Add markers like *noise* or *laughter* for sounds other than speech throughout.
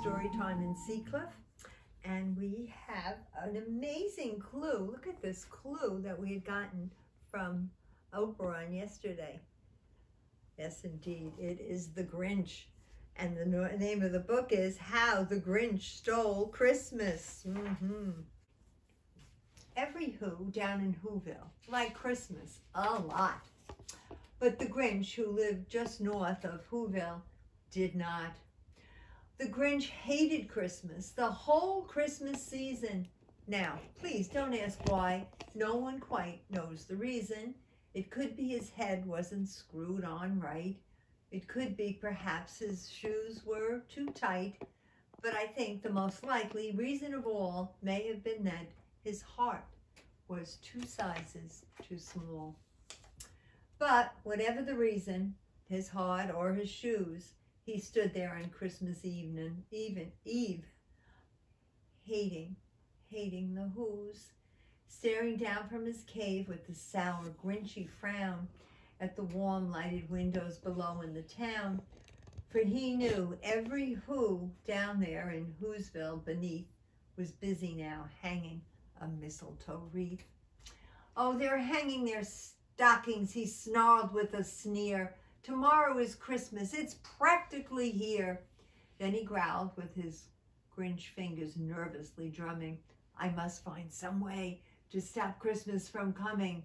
story time in Seacliff. And we have an amazing clue. Look at this clue that we had gotten from Oberon yesterday. Yes, indeed. It is The Grinch. And the name of the book is How the Grinch Stole Christmas. Mm -hmm. Every Who down in Whoville liked Christmas a lot. But the Grinch, who lived just north of Whoville, did not. The Grinch hated Christmas, the whole Christmas season. Now, please don't ask why. No one quite knows the reason. It could be his head wasn't screwed on right. It could be perhaps his shoes were too tight. But I think the most likely reason of all may have been that his heart was two sizes too small. But whatever the reason, his heart or his shoes, he stood there on Christmas evening, even Eve, hating, hating the Who's, staring down from his cave with a sour, grinchy frown at the warm lighted windows below in the town, for he knew every Who down there in Whoville beneath was busy now hanging a mistletoe wreath. Oh, they're hanging their stockings, he snarled with a sneer, Tomorrow is Christmas. It's practically here. Then he growled with his Grinch fingers nervously drumming. I must find some way to stop Christmas from coming.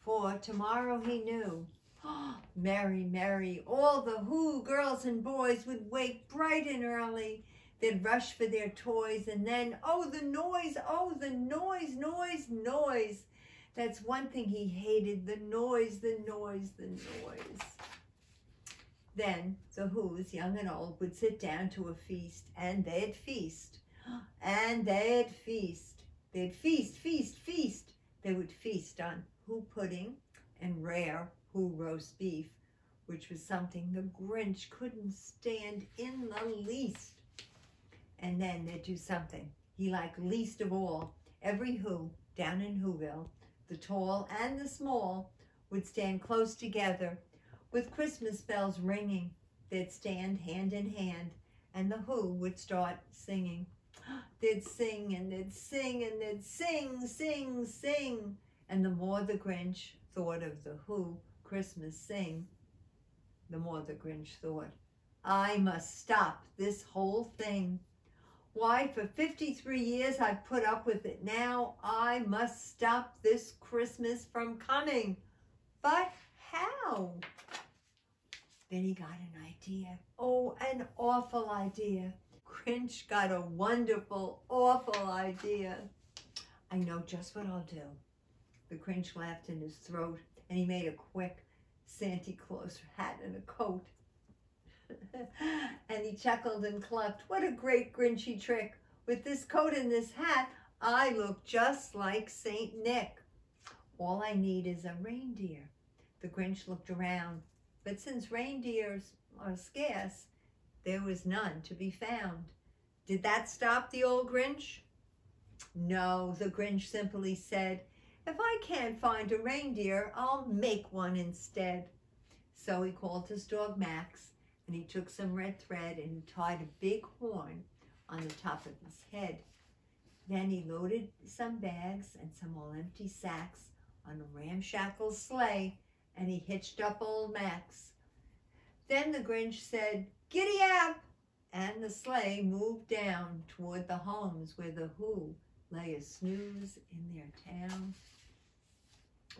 For tomorrow he knew. *gasps* merry, merry, all the Who girls and boys would wake bright and early. They'd rush for their toys and then, oh, the noise, oh, the noise, noise, noise. That's one thing he hated, the noise, the noise, the noise. Then the Who's, young and old, would sit down to a feast, and they'd feast, *gasps* and they'd feast. They'd feast, feast, feast. They would feast on Who pudding and rare Who roast beef, which was something the Grinch couldn't stand in the least. And then they'd do something he liked least of all. Every Who down in Whoville, the tall and the small, would stand close together with Christmas bells ringing, they'd stand hand in hand, and the Who would start singing. *gasps* They'd sing and they'd sing and they'd sing, sing, sing. And the more the Grinch thought of the Who Christmas sing, the more the Grinch thought, I must stop this whole thing. Why, for 53 years I've put up with it. Now I must stop this Christmas from coming. But how? Then he got an idea. Oh, an awful idea. Grinch got a wonderful, awful idea. I know just what I'll do. The Grinch laughed in his throat and he made a quick Santa Claus hat and a coat. *laughs* and he chuckled and clucked. What a great Grinchy trick. With this coat and this hat, I look just like St. Nick. All I need is a reindeer. The Grinch looked around but since reindeers are scarce, there was none to be found. Did that stop the old Grinch? No, the Grinch simply said, if I can't find a reindeer, I'll make one instead. So he called his dog Max, and he took some red thread and tied a big horn on the top of his head. Then he loaded some bags and some all empty sacks on a ramshackle sleigh and he hitched up old Max. Then the Grinch said, Giddy up! And the sleigh moved down toward the homes where the Who lay a snooze in their town.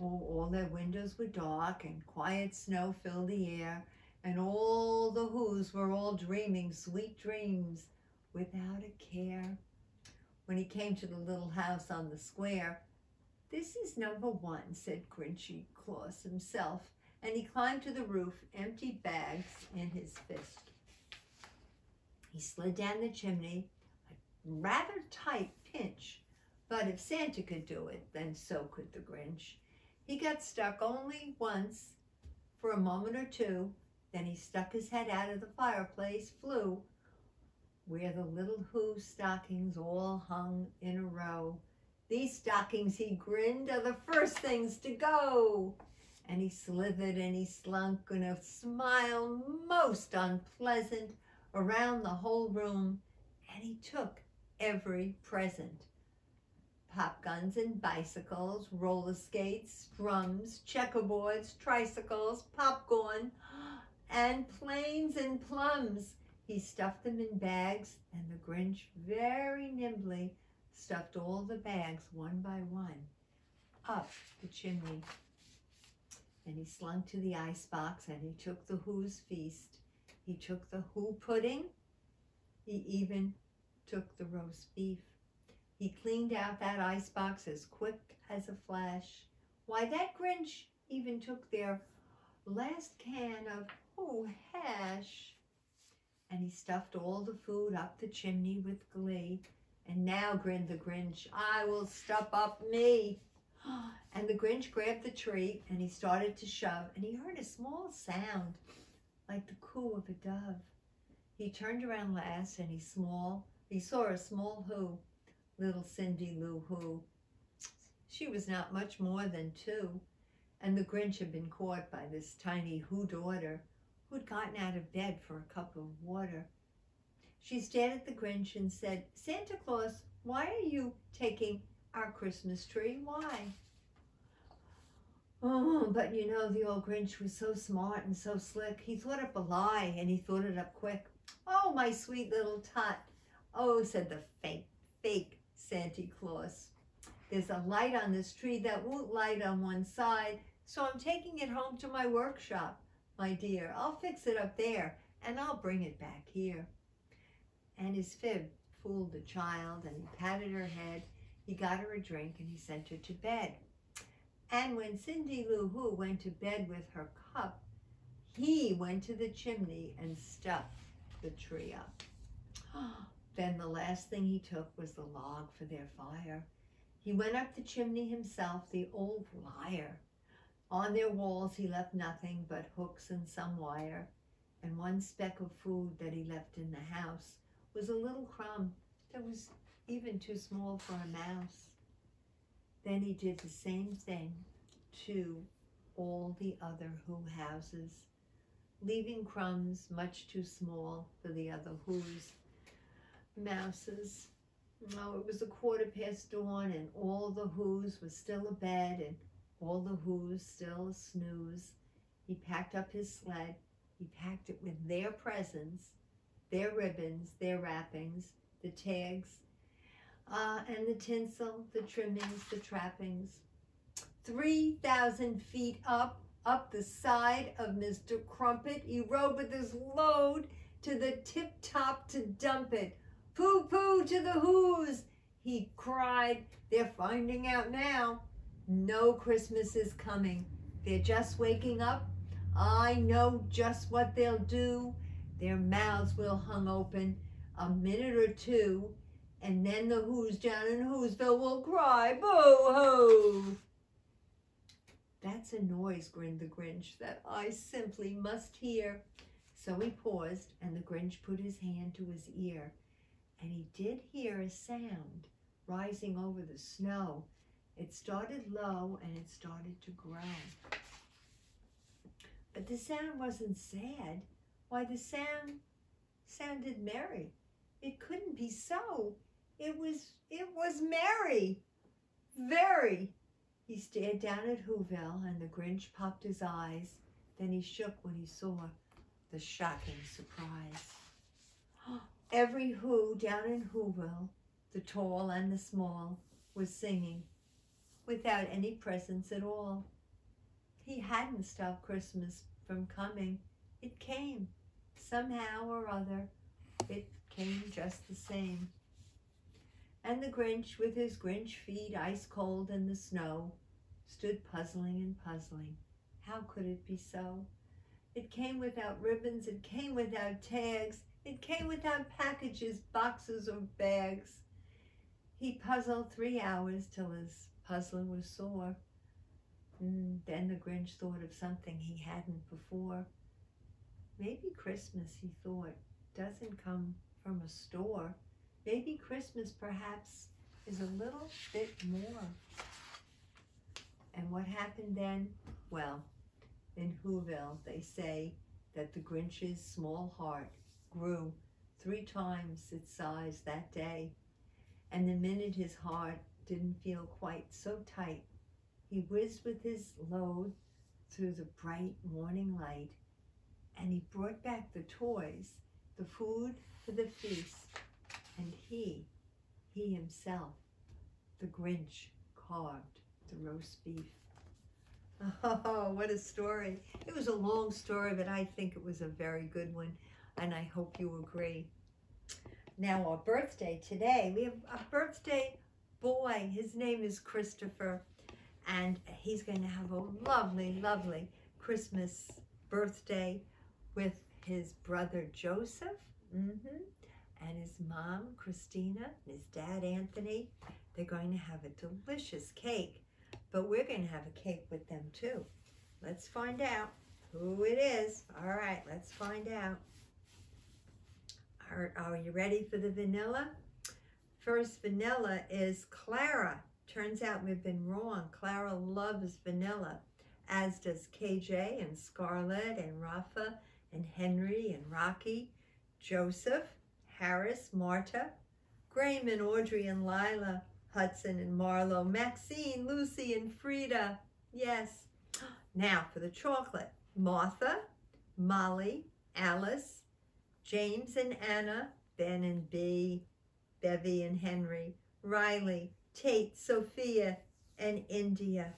Oh, all their windows were dark and quiet snow filled the air, and all the Who's were all dreaming sweet dreams without a care. When he came to the little house on the square, this is number one, said Grinchy Claus himself, and he climbed to the roof, empty bags in his fist. He slid down the chimney, a rather tight pinch, but if Santa could do it, then so could the Grinch. He got stuck only once for a moment or two, then he stuck his head out of the fireplace, flew, where the little Who stockings all hung in a row. These stockings, he grinned, are the first things to go. And he slithered and he slunk in a smile most unpleasant around the whole room. and he took every present pop guns and bicycles, roller skates, drums, checkerboards, tricycles, popcorn, and planes and plums. He stuffed them in bags, and the Grinch very nimbly stuffed all the bags one by one up the chimney. And he slunk to the icebox and he took the Who's feast. He took the Who pudding. He even took the roast beef. He cleaned out that icebox as quick as a flash. Why, that Grinch even took their last can of Who hash. And he stuffed all the food up the chimney with glee. And now, grinned the Grinch, I will stuff up me. *gasps* And the Grinch grabbed the tree and he started to shove, and he heard a small sound like the coo of a dove. He turned around last and he small he saw a small who, little Cindy Lou Who. She was not much more than two, and the Grinch had been caught by this tiny Who daughter who'd gotten out of bed for a cup of water. She stared at the Grinch and said, Santa Claus, why are you taking our Christmas tree? Why? Oh, but you know, the old Grinch was so smart and so slick. He thought up a lie and he thought it up quick. Oh, my sweet little tot. Oh, said the fake, fake Santa Claus. There's a light on this tree that won't light on one side, so I'm taking it home to my workshop, my dear. I'll fix it up there and I'll bring it back here. And his fib fooled the child and he patted her head. He got her a drink and he sent her to bed. And when Cindy Lou Who went to bed with her cup, he went to the chimney and stuffed the tree up. *gasps* then the last thing he took was the log for their fire. He went up the chimney himself, the old liar. On their walls he left nothing but hooks and some wire, and one speck of food that he left in the house was a little crumb that was even too small for a mouse. Then he did the same thing to all the other Who houses, leaving crumbs much too small for the other Who's mouses. Oh, it was a quarter past dawn and all the Who's were still abed and all the Who's still snooze. He packed up his sled. He packed it with their presents, their ribbons, their wrappings, the tags, uh, and the tinsel, the trimmings, the trappings. 3,000 feet up, up the side of Mr. Crumpit, he rode with his load to the tip top to dump it. Pooh pooh to the who's, he cried. They're finding out now. No Christmas is coming. They're just waking up. I know just what they'll do. Their mouths will hung open a minute or two and then the Who's down in Whoville will cry, boo-hoo. That's a noise, grinned the Grinch, that I simply must hear. So he paused, and the Grinch put his hand to his ear, and he did hear a sound rising over the snow. It started low, and it started to grow. But the sound wasn't sad. Why, the sound sounded merry. It couldn't be so. It was, it was merry. Very. He stared down at Whoville and the Grinch popped his eyes. Then he shook when he saw the shocking surprise. *gasps* Every Who down in Whoville, the tall and the small, was singing without any presents at all. He hadn't stopped Christmas from coming. It came, somehow or other. It came just the same and the Grinch, with his Grinch feet ice cold in the snow, stood puzzling and puzzling. How could it be so? It came without ribbons, it came without tags, it came without packages, boxes, or bags. He puzzled three hours till his puzzler was sore. And mm, then the Grinch thought of something he hadn't before. Maybe Christmas, he thought, doesn't come from a store. Maybe Christmas perhaps is a little bit more. And what happened then? Well, in Whoville, they say that the Grinch's small heart grew three times its size that day. And the minute his heart didn't feel quite so tight, he whizzed with his load through the bright morning light, and he brought back the toys, the food for the feast, and he, he himself, the Grinch, carved the roast beef. Oh, what a story. It was a long story, but I think it was a very good one, and I hope you agree. Now, our birthday today, we have a birthday boy. His name is Christopher, and he's going to have a lovely, lovely Christmas birthday with his brother Joseph mm -hmm, and his mom Christina and his dad Anthony. They're going to have a delicious cake but we're going to have a cake with them too. Let's find out who it is. All right, let's find out. Are, are you ready for the vanilla? First vanilla is Clara. Turns out we've been wrong. Clara loves vanilla, as does KJ and Scarlett and Rafa and Henry and Rocky, Joseph, Harris, Marta, Graham and Audrey and Lila, Hudson and Marlo, Maxine, Lucy, and Frida. Yes. *gasps* Now for the chocolate. Martha, Molly, Alice, James and Anna, Ben and B, Bevy and Henry, Riley, Tate, Sophia, and India.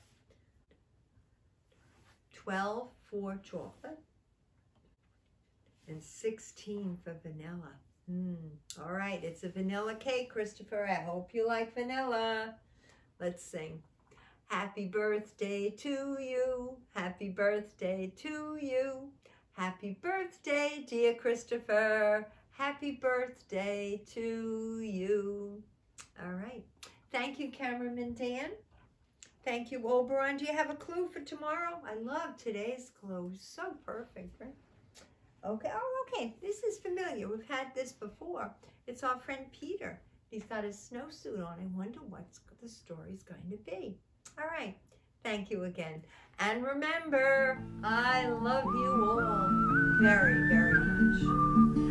12 for chocolate and 16 for vanilla. Mm, all right, it's a vanilla cake, Christopher. I hope you like vanilla. Let's sing. Happy birthday to you. Happy birthday to you. Happy birthday, dear Christopher. Happy birthday to you. All right. Thank you, cameraman Dan. Thank you, Oberon. Do you have a clue for tomorrow? I love today's clue. So perfect, right? Okay, oh, okay, this is familiar. We've had this before. It's our friend Peter. He's got his snowsuit on. I wonder what the story's going to be. All right, thank you again. And remember, I love you all very, very much.